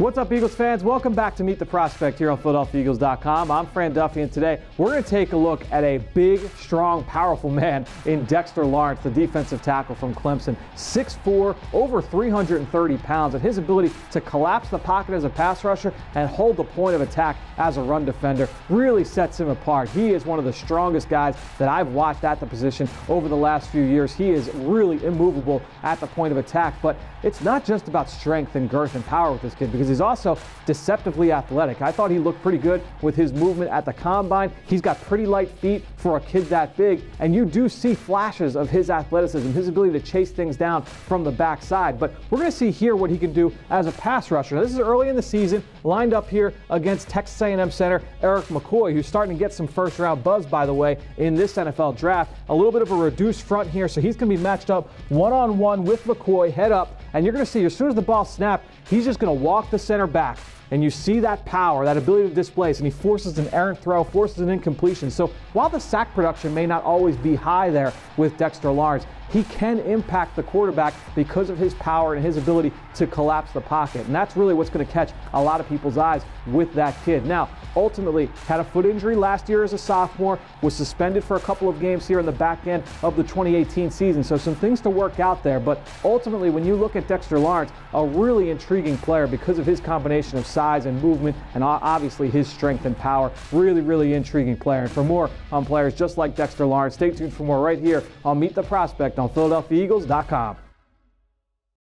What's up, Eagles fans? Welcome back to Meet the Prospect here on PhiladelphiaEagles.com. I'm Fran Duffy, and today we're going to take a look at a big, strong, powerful man in Dexter Lawrence, the defensive tackle from Clemson. 6'4, over 330 pounds, and his ability to collapse the pocket as a pass rusher and hold the point of attack as a run defender really sets him apart. He is one of the strongest guys that I've watched at the position over the last few years. He is really immovable at the point of attack, but it's not just about strength and girth and power with this kid because he's also deceptively athletic. I thought he looked pretty good with his movement at the combine. He's got pretty light feet for a kid that big, and you do see flashes of his athleticism, his ability to chase things down from the backside. But we're going to see here what he can do as a pass rusher. Now, this is early in the season, lined up here against Texas A&M center Erik McCoy, who's starting to get some first-round buzz, by the way, in this NFL draft. A little bit of a reduced front here, so he's going to be matched up one-on-one with McCoy, head up, and you're going to see as soon as the ball snapped, he's just going to walk the center back and you see that power, that ability to displace, and he forces an errant throw, forces an incompletion. So while the sack production may not always be high there with Dexter Lawrence, he can impact the quarterback because of his power and his ability to collapse the pocket. And that's really what's going to catch a lot of people's eyes with that kid. Now, ultimately, had a foot injury last year as a sophomore, was suspended for a couple of games here in the back end of the 2018 season. So some things to work out there. But ultimately, when you look at Dexter Lawrence, a really intriguing player because of his combination of size and movement and obviously his strength and power. Really, really intriguing player. And for more on players just like Dexter Lawrence, stay tuned for more right here on Meet the Prospect on PhiladelphiaEagles.com.